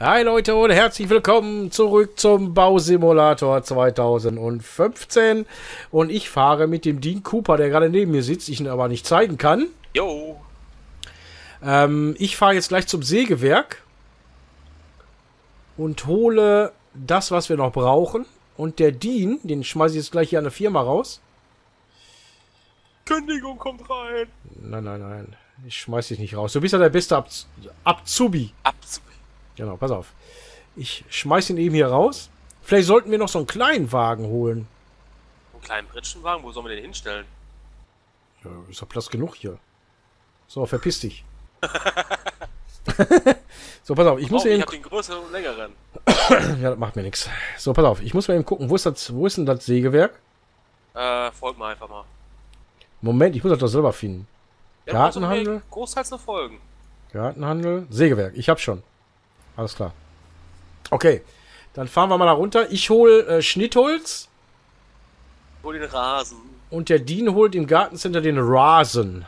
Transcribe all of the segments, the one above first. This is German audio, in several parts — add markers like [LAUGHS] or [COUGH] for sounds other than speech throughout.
Hi Leute und herzlich willkommen zurück zum Bausimulator 2015. Und ich fahre mit dem Dean Cooper, der gerade neben mir sitzt, ich ihn aber nicht zeigen kann. Jo. Ähm, ich fahre jetzt gleich zum Sägewerk und hole das, was wir noch brauchen. Und der Dean, den schmeiße ich jetzt gleich hier an der Firma raus. Kündigung kommt rein. Nein, nein, nein. Ich schmeiß dich nicht raus. Du bist ja der beste Ab Abzubi. Abzug. Genau, pass auf. Ich schmeiß ihn eben hier raus. Vielleicht sollten wir noch so einen kleinen Wagen holen. Einen kleinen Pritschenwagen, wo sollen wir den hinstellen? Ja, ist doch Platz genug hier. So, verpiss dich. [LAUGHS] so, pass auf, ich muss oh, eben. ich hab den größeren und längeren. [COUGHS] Ja, das macht mir nichts. So, pass auf, ich muss mal eben gucken, wo ist, das, wo ist denn das Sägewerk? Äh, folg mal einfach mal. Moment, ich muss das doch selber finden. Ja, Gartenhandel? Großteils noch folgen. Gartenhandel, Sägewerk, ich hab schon. Alles klar. Okay, dann fahren wir mal da runter. Ich hole äh, Schnittholz Hol den Rasen. und der Dean holt im Gartencenter den Rasen.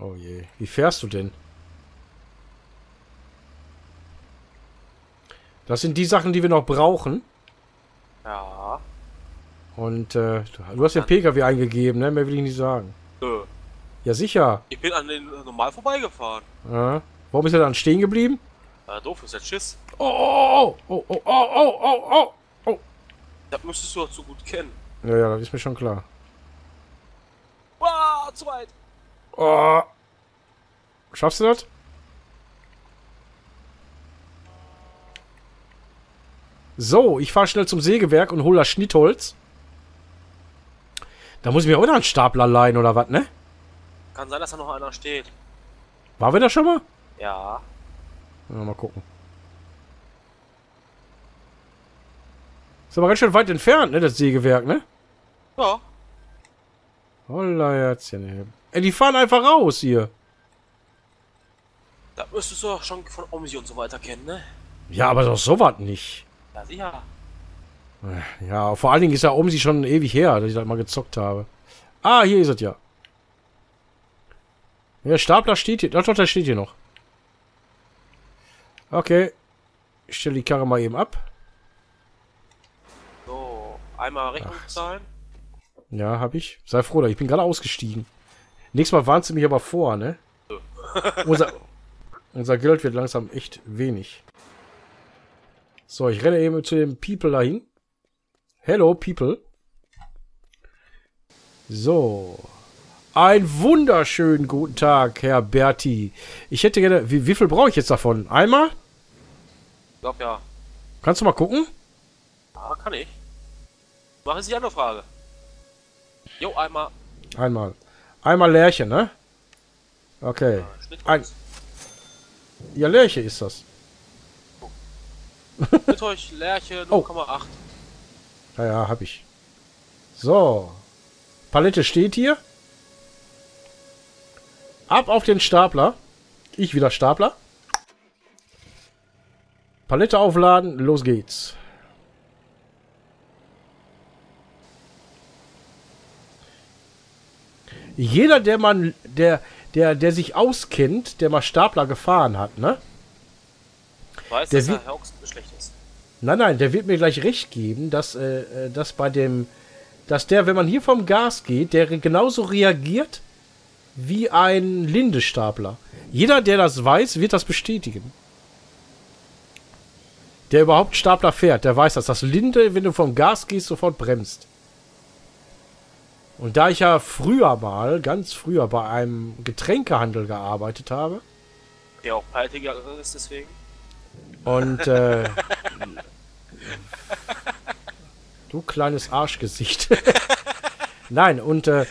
Oh je, wie fährst du denn? Das sind die Sachen, die wir noch brauchen. Ja. Und äh, du hast den PKW eingegeben, ne? Mehr will ich nicht sagen. Ja, sicher. Ich bin an den äh, normal vorbeigefahren. Ja. Warum ist er dann stehen geblieben? Ja, doof, ist ja Schiss. Oh, oh, oh, oh, oh, oh, oh, oh. oh, oh. Das müsstest du auch so gut kennen. Ja, ja, das ist mir schon klar. Ah, zu weit. Oh. Schaffst du das? So, ich fahre schnell zum Sägewerk und hole das Schnittholz. Da muss ich mir auch noch einen Stapler leihen oder was, ne? Kann sein, dass da noch einer steht. Waren wir da schon mal? Ja. Ja, mal gucken. Ist aber ganz schön weit entfernt, ne, das Sägewerk, ne? Ja. Holla Herzchen. Ey, die fahren einfach raus hier. Das müsstest du doch schon von Omsi und so weiter kennen, ne? Ja, aber doch sowas nicht. Ja, sicher. Ja, vor allen Dingen ist ja sie schon ewig her, dass ich das mal gezockt habe. Ah, hier ist es ja. Der Stapler steht hier. Doch, doch, der steht hier noch. Okay. Ich stelle die Karre mal eben ab. So, einmal Rechnung Ach. zahlen. Ja, hab ich. Sei froh, ich bin gerade ausgestiegen. Nächstes Mal warnst du mich aber vor, ne? [LAUGHS] unser, unser Geld wird langsam echt wenig. So, ich renne eben zu dem People dahin. Hello, People. So. Ein wunderschönen guten Tag, Herr Berti. Ich hätte gerne... Wie, wie viel brauche ich jetzt davon? Einmal? Ich glaub ja. Kannst du mal gucken? Ja, kann ich. Mach jetzt die andere Frage. Jo, einmal. Einmal. Einmal Lärchen, ne? Okay. Schnitt Ein- Ja, Lärche ist das. Mit euch Lerche [LAUGHS] Oh. 0,8. Ja, ja, hab ich. So. Palette steht hier. Ab auf den Stapler. Ich wieder Stapler. Palette aufladen, los geht's. Jeder, der man, der, der, der sich auskennt, der mal Stapler gefahren hat, ne? Weiß, Der dass der Hauks schlecht ist. Nein, nein, der wird mir gleich recht geben, dass, äh, äh, dass bei dem, dass der, wenn man hier vom Gas geht, der genauso reagiert wie ein Lindestapler. Jeder, der das weiß, wird das bestätigen. Der überhaupt Stapler fährt, der weiß das. Das Linde, wenn du vom Gas gehst, sofort bremst. Und da ich ja früher mal, ganz früher bei einem Getränkehandel gearbeitet habe, Der auch pleite gegangen ist, deswegen. Und äh, [LAUGHS] du kleines Arschgesicht. [LAUGHS] Nein, und äh,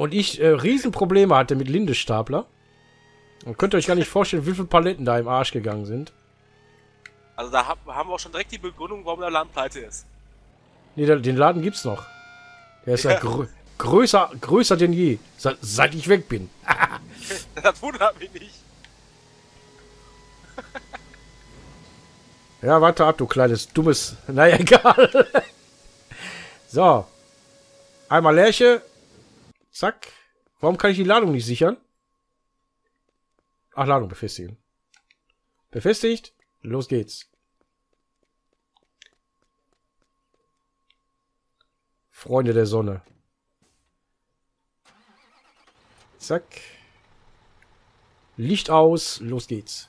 und ich äh, Riesenprobleme hatte mit Lindestapler. Und könnt ihr euch gar nicht vorstellen, wie viele Paletten da im Arsch gegangen sind. Also da hab, haben wir auch schon direkt die Begründung, warum der Laden pleite ist. Nee, der, den Laden gibt's noch. Der ist ja, grö größer, größer denn je, seit, seit ich weg bin. [LAUGHS] Das wundert mich nicht. Ja, warte ab, du kleines, dummes. [LAUGHS] Naja, egal. so. Einmal Lerche. Zack. Warum kann ich die Ladung nicht sichern? Ach, Ladung befestigen. Befestigt. Los geht's. Freunde der Sonne. Zack. Licht aus. Los geht's.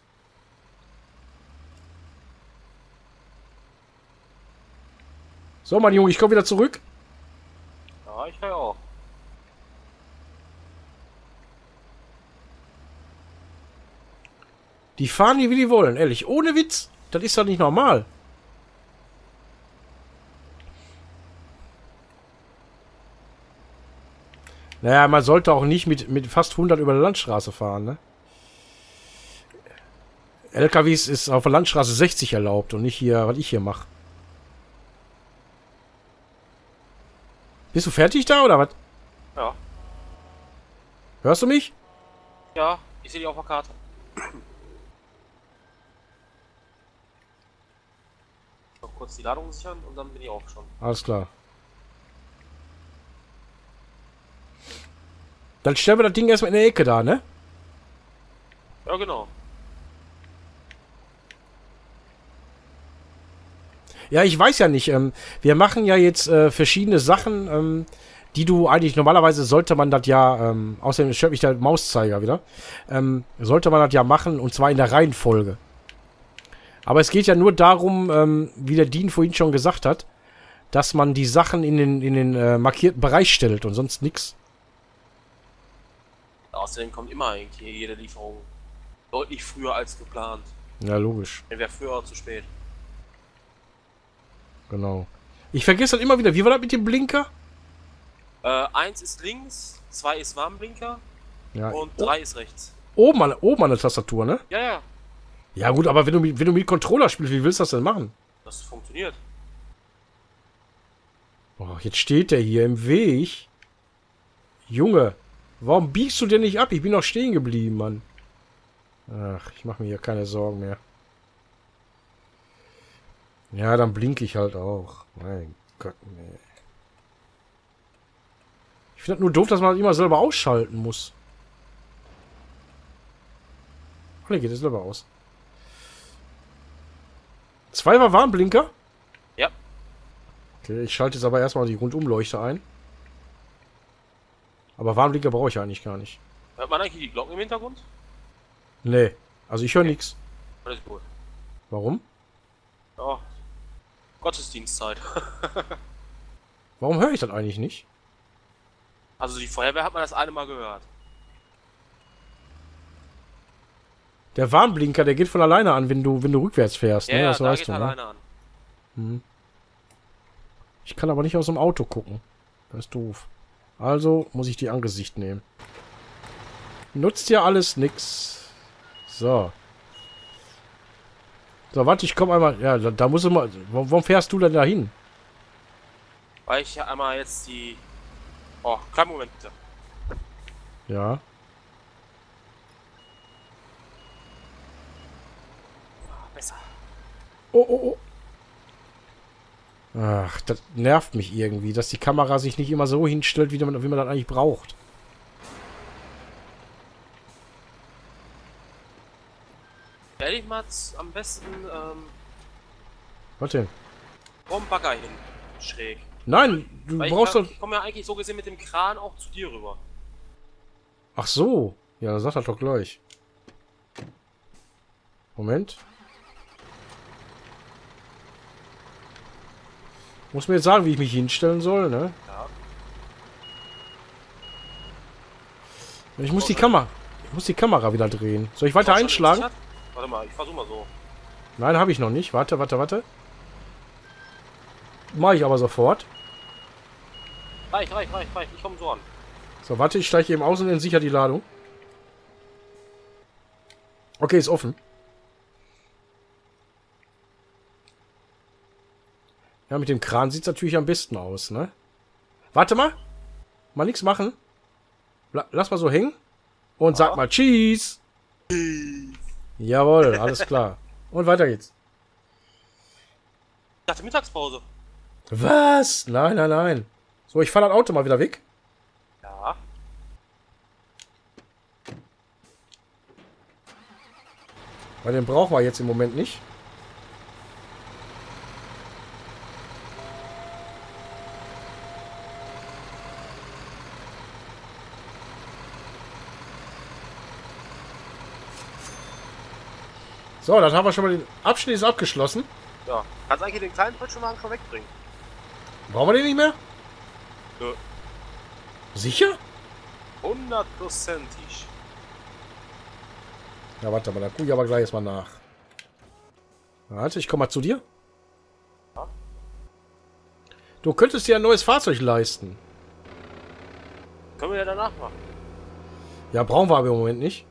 So, mein Junge, ich komme wieder zurück. Ja, ich höre auch. Die fahren hier, wie die wollen, ehrlich. Ohne Witz. Das ist doch nicht normal. Naja, man sollte auch nicht mit, mit fast 100 über der Landstraße fahren, ne? LKWs ist auf der Landstraße 60 erlaubt und nicht hier, was ich hier mache. Bist du fertig da oder was? Ja. Hörst du mich? Ja, ich sehe die auf der Karte. Kurz die Ladung sichern und dann bin ich auch schon. Alles klar. Dann stellen wir das Ding erstmal in der Ecke da, ne? Ja, genau. Ja, ich weiß ja nicht. Ähm, wir machen ja jetzt äh, verschiedene Sachen, ähm, die du eigentlich normalerweise sollte man das ja, ähm, außerdem stört mich der Mauszeiger wieder, ähm, sollte man das ja machen und zwar in der Reihenfolge. Aber es geht ja nur darum, ähm, wie der Dean vorhin schon gesagt hat, dass man die Sachen in den, in den äh, markierten Bereich stellt und sonst nichts. Außerdem kommt immer eigentlich jede Lieferung deutlich früher als geplant. Ja, logisch. Dann wäre früher oder zu spät. Genau. Ich vergesse das immer wieder. Wie war das mit dem Blinker? Äh, eins ist links, zwei ist Warnblinker Ja, und drei ist rechts. oben, an, oben an der Tastatur, ne? Ja, ja, Ja gut, aber wenn du, mit- wenn du mit Controller spielst, wie willst du das denn machen? das funktioniert. Boah, jetzt steht der hier im Weg. Junge, warum biegst du denn nicht ab? Ich bin noch stehen geblieben, Mann. Ach, ich mache mir hier keine Sorgen mehr. Ja, dann blinke ich halt auch. Mein Gott, nee. Ich finde das nur doof, dass man das immer selber ausschalten muss. Ach, nee, geht das selber aus. Zwei war Warnblinker? Ja, Okay, ich schalte jetzt aber erstmal die Rundumleuchte ein. Aber Warnblinker brauche ich eigentlich gar nicht. hört man eigentlich die Glocken im Hintergrund? Nee, also ich höre nichts. Alles gut. Warum? Ja. Gottesdienstzeit. [LAUGHS] Warum höre ich das eigentlich nicht? Also die Feuerwehr hat man das eine Mal gehört. Der Warnblinker, der geht von alleine an, wenn du, wenn du rückwärts fährst. Ja, ne? ja, Das da weißt geht du, ne? alleine an. Ich kann aber nicht aus dem Auto gucken. Das ist doof. Also muss ich die Angesicht nehmen. Nutzt ja alles nix. So. So, warte, ich komme einmal. Ja, da, da muss ich mal. Warum warum fährst du denn da hin? Weil ich ja einmal jetzt die... Oh, kleinen Moment bitte. Ja. Ah, Besser. Oh, oh, oh. Ach, das nervt mich irgendwie, dass die Kamera sich nicht immer so hinstellt, wie man, wie man das eigentlich braucht. Stell dich mal am besten ähm, Was denn? vom Bagger hin. Schräg. Nein, du Weil brauchst ich, doch... ich komme ja eigentlich so gesehen mit dem Kran auch zu dir rüber. Ach so. Ja, sag das doch gleich. Moment. Muss mir jetzt sagen, wie ich mich hinstellen soll, ne? Ja. Ich muss die Kamera... Ich muss die Kamera wieder drehen. Soll ich weiter einschlagen? Warte mal, ich versuch mal so. Nein, habe ich noch nicht. Warte, warte, warte. Mache ich aber sofort. Reich, reich, reich, reich. Ich komme so an. So, warte, ich steige eben aus und entsicher die Ladung. Okay, ist offen. Ja, mit dem Kran sieht es natürlich am besten aus, ne? Warte mal. Mal nichts machen. La lass mal so hängen. Und sag mal Cheese. Jawohl, alles klar. Und weiter geht's. Ich dachte Mittagspause. Was? Nein, nein, nein. So, ich fahre das Auto mal wieder weg. Ja. Weil den brauchen wir jetzt im Moment nicht. So, dann haben wir schon mal den Abschnitt ist abgeschlossen. Ja. Kannst eigentlich den kleinen Pritschenwagen schon wegbringen. Brauchen wir den nicht mehr? Nö. Sicher? Hundertprozentig. Ja, warte mal, da gucke ich aber gleich erstmal nach. Warte, ich komme mal zu dir. Ja. Du könntest dir ein neues Fahrzeug leisten. Können wir ja danach machen. Ja, brauchen wir aber im Moment nicht.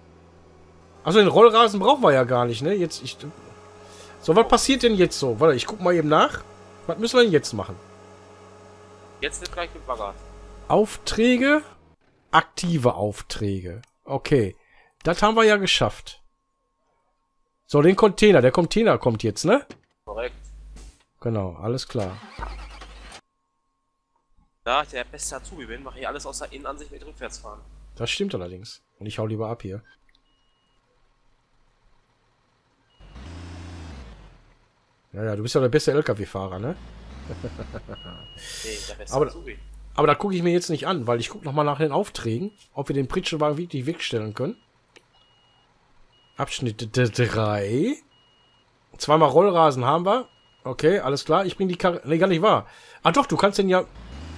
Also den Rollrasen brauchen wir ja gar nicht, ne? Jetzt, ich... So, was passiert denn jetzt so? Warte, ich guck mal eben nach. Was müssen wir denn jetzt machen? Jetzt wird gleich mit Bagger. Aufträge, aktive Aufträge. Okay, das haben wir ja geschafft. So, den Container. Der Container kommt jetzt, ne? Korrekt. Genau, alles klar. Da ich der beste Azubi bin, mache ich alles außer Innenansicht mit Rückwärtsfahren. Das stimmt allerdings. Und ich hau lieber ab hier. Ja, ja, du bist ja der beste LKW-Fahrer, ne? Nee, der beste Aber- Azubi. Aber da gucke ich mir jetzt nicht an, weil ich gucke nochmal nach den Aufträgen, ob wir den Pritschenwagen wirklich wegstellen können. Abschnitt 3. Zweimal Rollrasen haben wir. Okay, alles klar. Ich bringe die Karre... Nee, gar nicht wahr. Ah doch, du kannst den ja...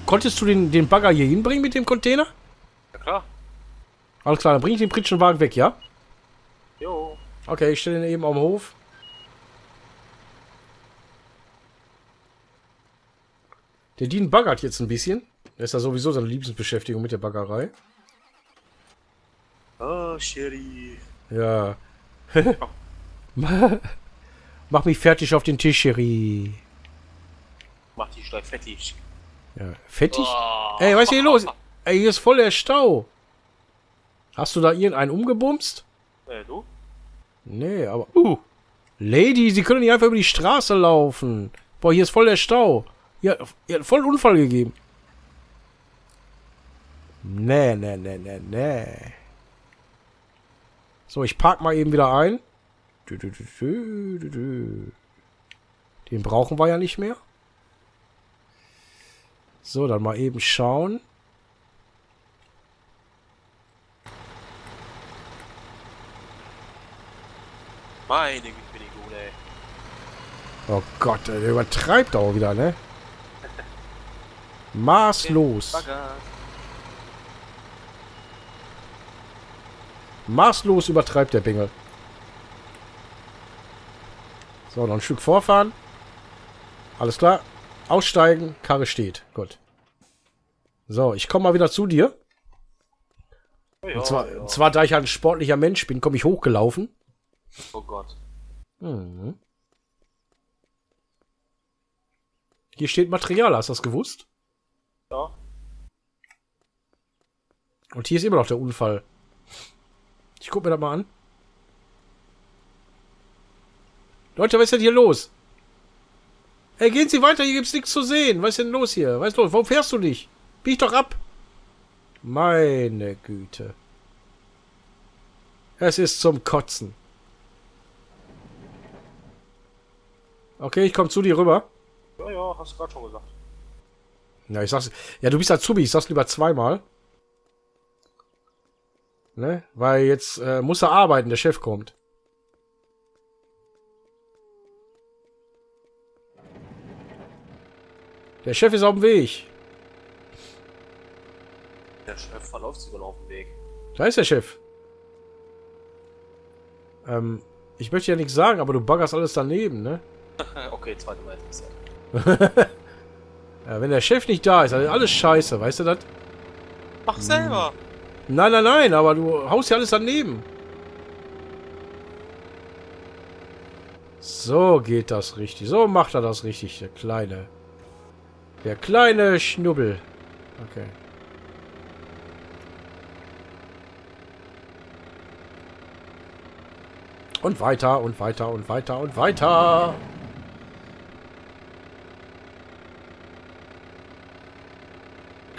Konntest du den, den Bagger hier hinbringen mit dem Container? Ja klar. Alles klar, dann bringe ich den Pritschenwagen weg, ja? Jo. Okay, ich stelle den eben auf den Hof. Der Dean baggert jetzt ein bisschen. Das ist ja sowieso seine Lieblingsbeschäftigung mit der Baggerei. Oh, Sherry. Ja. [LAUGHS] Mach mich fertig auf den Tisch, Cherie. Mach die Steuer fettig. Ja, fettig? Oh. Ey, was ist hier los? Ey, hier ist voll der Stau. Hast du da irgendeinen umgebumst? Äh, du? Nee, aber... Uh. Lady, Sie können nicht einfach über die Straße laufen. Boah, hier ist voll der Stau. Ihr, ihr hat voll einen Unfall gegeben. Nee, nee, nee, nee, nee. So, ich park mal eben wieder ein. Den brauchen wir ja nicht mehr. So, dann mal eben schauen. Meine Güte, bin ich gut, ey. Oh Gott, der übertreibt auch wieder, ne? Maßlos. Maßlos übertreibt der Bengel. So, noch ein Stück vorfahren. Alles klar. Aussteigen. Karre steht. Gut. So, ich komme mal wieder zu dir. Ja, Und zwar, ja. zwar, da ich ein sportlicher Mensch bin, komme ich hochgelaufen. Oh Gott. Mhm. Hier steht Material, hast du das gewusst? Ja. Und hier ist immer noch der Unfall. Ich guck mir das mal an. Leute, was ist denn hier los? Hey, gehen Sie weiter, hier gibt's nichts zu sehen. Was ist denn los hier? Was ist los? Warum fährst du nicht? Bieg doch ab. Meine Güte. Es ist zum Kotzen. Okay, ich komme zu dir rüber. Ja, ja, hast du gerade schon gesagt. Ja, ich sag's. Ja, du bist Azubi, ich sag's lieber zweimal. Ne? Weil jetzt äh, muss er arbeiten, der Chef kommt. Der Chef ist auf dem Weg. Der Chef verläuft sich über auf dem Weg. Da ist der Chef. Ähm, ich möchte ja nichts sagen, aber du baggerst alles daneben, ne? [LAUGHS] okay, zweite Mal interessiert. [LAUGHS] Ja, wenn der Chef nicht da ist, also alles scheiße, weißt du das? Mach selber. Nein, nein, nein, aber du haust ja alles daneben. So geht das richtig. So macht er das richtig, der kleine. Der kleine Schnubbel. Okay. Und weiter und weiter und weiter und weiter.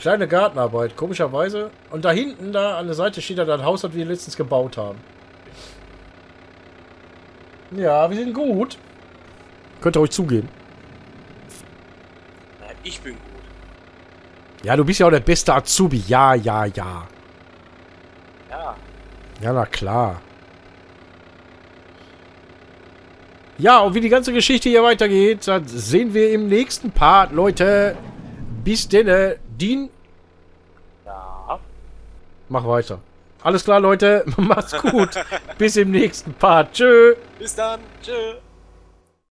Kleine Gartenarbeit, komischerweise. Und da hinten, da an der Seite steht da das Haus, das wir letztens gebaut haben. Ja, wir sind gut. Könnt ihr euch zugeben. Na, ich bin gut. Ja, du bist ja auch der beste Azubi. Ja, ja, ja. Ja. Ja, na klar. Ja, und wie die ganze Geschichte hier weitergeht, das sehen wir im nächsten Part, Leute. Bis denne. Dean, Ja. mach weiter. Alles klar, Leute. [LAUGHS] Macht's gut. [LAUGHS] Bis im nächsten Part. Tschö. Bis dann. Tschö.